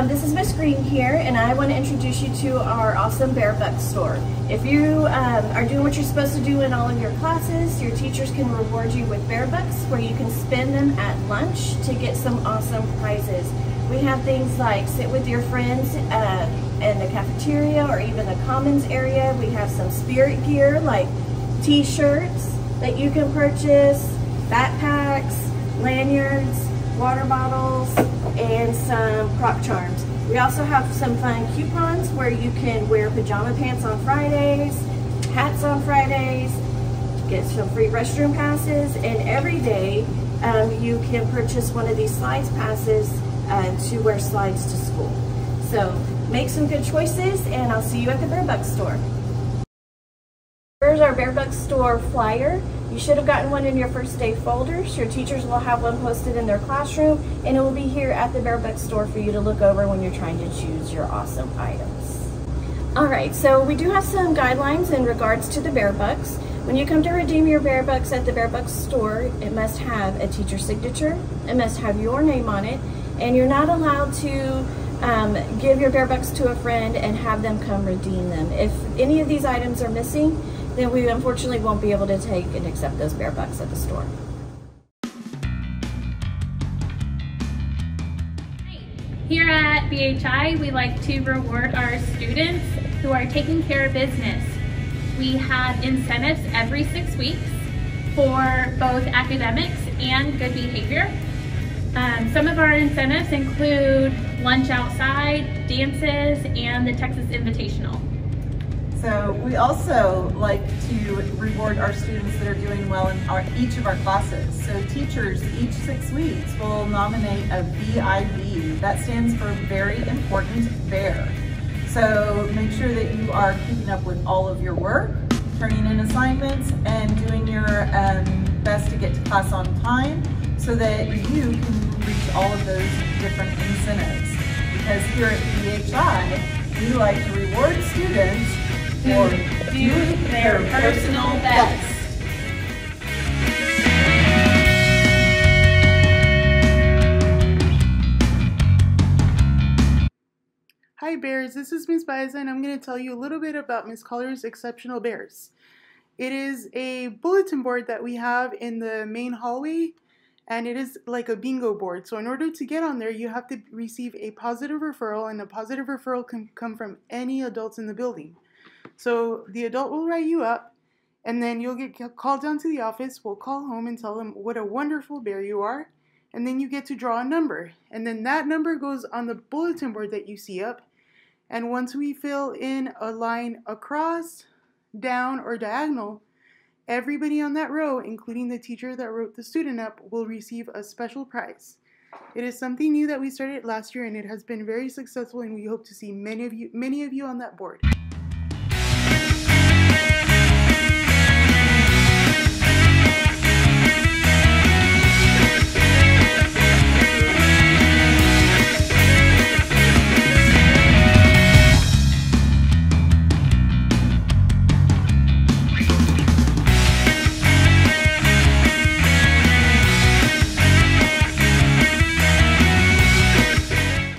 this is Miss Green here, and I want to introduce you to our awesome Bear Buck store. If you um, are doing what you're supposed to do in all of your classes, your teachers can reward you with Bear Bucks, where you can spend them at lunch to get some awesome prizes. We have things like sit with your friends uh, in the cafeteria or even the commons area. We have some spirit gear like t-shirts that you can purchase, backpacks, lanyards, water bottles, and some Croc charms. We also have some fun coupons where you can wear pajama pants on Fridays, hats on Fridays, get some free restroom passes, and every day um, you can purchase one of these slides passes uh, to wear slides to school. So make some good choices and I'll see you at the Bear Buck store. Here's our Bear Buck store flyer. You should have gotten one in your first day folders. Your teachers will have one posted in their classroom and it will be here at the Bear Buck store for you to look over when you're trying to choose your awesome items. All right, so we do have some guidelines in regards to the Bear Bucks. When you come to redeem your Bear Bucks at the Bear Bucks store, it must have a teacher signature, it must have your name on it, and you're not allowed to um, give your bear bucks to a friend and have them come redeem them. If any of these items are missing, then we unfortunately won't be able to take and accept those bear bucks at the store. Here at BHI, we like to reward our students who are taking care of business. We have incentives every six weeks for both academics and good behavior. Um, some of our incentives include lunch outside, dances, and the Texas Invitational. We also like to reward our students that are doing well in our, each of our classes. So teachers each six weeks will nominate a VIB. That stands for Very Important Bear. So make sure that you are keeping up with all of your work, turning in assignments, and doing your um, best to get to class on time so that you can reach all of those different incentives. Because here at BHI, we like to reward students for do their personal best. Hi Bears, this is Miss and I'm going to tell you a little bit about Miss Collar's Exceptional Bears. It is a bulletin board that we have in the main hallway and it is like a bingo board. So in order to get on there, you have to receive a positive referral, and a positive referral can come from any adults in the building. So the adult will write you up, and then you'll get called down to the office. We'll call home and tell them what a wonderful bear you are, and then you get to draw a number. And then that number goes on the bulletin board that you see up. And once we fill in a line across, down, or diagonal, Everybody on that row, including the teacher that wrote the student up, will receive a special prize. It is something new that we started last year and it has been very successful and we hope to see many of you many of you on that board.